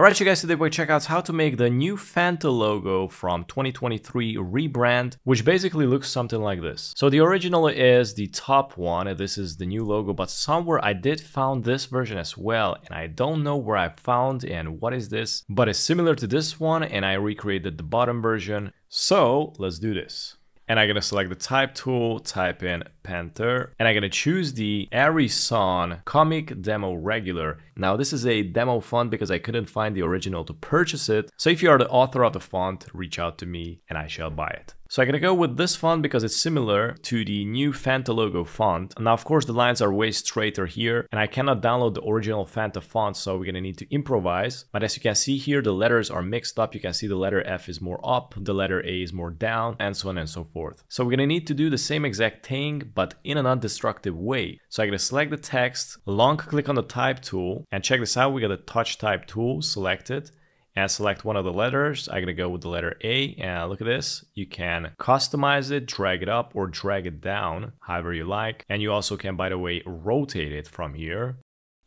Alright you guys, today we're check out how to make the new Fanta logo from 2023 rebrand, which basically looks something like this. So the original is the top one, and this is the new logo, but somewhere I did found this version as well, and I don't know where I found and what is this, but it's similar to this one, and I recreated the bottom version. So let's do this and I'm gonna select the type tool, type in Panter, and I'm gonna choose the Arison Comic Demo Regular. Now this is a demo font because I couldn't find the original to purchase it. So if you are the author of the font, reach out to me and I shall buy it. So I'm gonna go with this font because it's similar to the new Fanta logo font. Now, of course, the lines are way straighter here and I cannot download the original Fanta font, so we're gonna need to improvise. But as you can see here, the letters are mixed up. You can see the letter F is more up, the letter A is more down, and so on and so forth. So we're gonna need to do the same exact thing, but in a non-destructive way. So I'm gonna select the text, long click on the type tool, and check this out, we got the touch type tool selected and select one of the letters. I'm gonna go with the letter A and look at this. You can customize it, drag it up or drag it down, however you like. And you also can, by the way, rotate it from here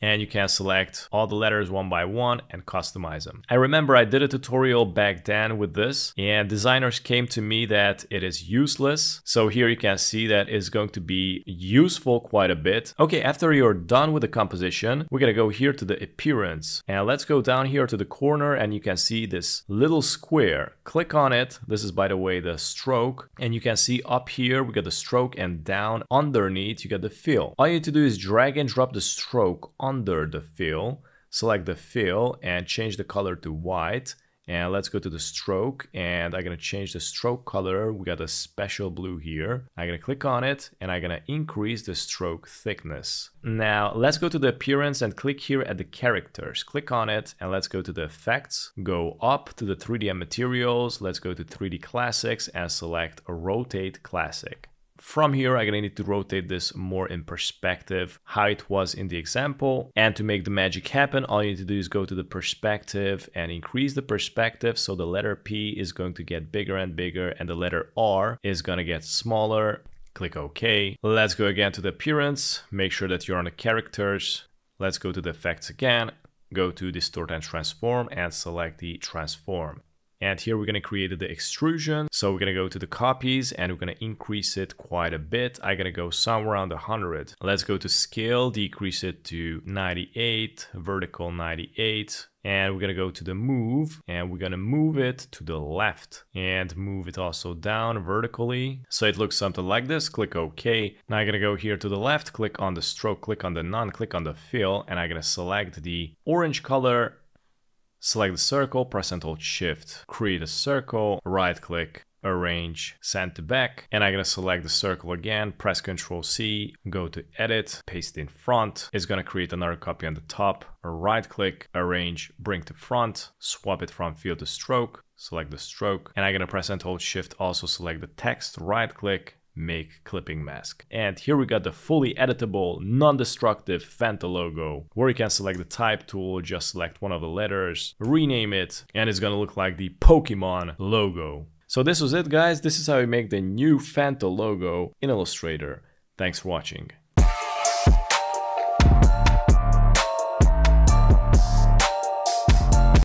and you can select all the letters one by one and customize them. I remember I did a tutorial back then with this and designers came to me that it is useless. So here you can see that it's going to be useful quite a bit. Okay, after you're done with the composition, we're gonna go here to the appearance and let's go down here to the corner and you can see this little square. Click on it. This is by the way the stroke and you can see up here we got the stroke and down underneath you got the fill. All you need to do is drag and drop the stroke on under the fill, select the fill and change the color to white. And let's go to the stroke and I'm gonna change the stroke color. We got a special blue here. I'm gonna click on it and I'm gonna increase the stroke thickness. Now let's go to the appearance and click here at the characters. Click on it and let's go to the effects. Go up to the 3D materials. Let's go to 3D classics and select rotate classic. From here, I'm gonna need to rotate this more in perspective, how it was in the example. And to make the magic happen, all you need to do is go to the perspective and increase the perspective. So the letter P is going to get bigger and bigger and the letter R is gonna get smaller. Click OK. Let's go again to the appearance. Make sure that you're on the characters. Let's go to the effects again. Go to distort and transform and select the transform. And here we're going to create the extrusion. So we're going to go to the copies and we're going to increase it quite a bit. I'm going to go somewhere around 100. Let's go to scale, decrease it to 98, vertical 98. And we're going to go to the move and we're going to move it to the left and move it also down vertically. So it looks something like this. Click OK. Now I'm going to go here to the left, click on the stroke, click on the none, click on the fill, and I'm going to select the orange color Select the circle, press and hold shift, create a circle, right click, arrange, send to back, and I'm gonna select the circle again, press Ctrl C, go to edit, paste in front. It's gonna create another copy on the top, right click, arrange, bring to front, swap it from fill to stroke, select the stroke, and I'm gonna press and hold shift, also select the text, right click, make clipping mask. And here we got the fully editable, non-destructive Fanta logo, where you can select the type tool, just select one of the letters, rename it, and it's gonna look like the Pokemon logo. So this was it guys, this is how we make the new Fanta logo in Illustrator. Thanks for watching.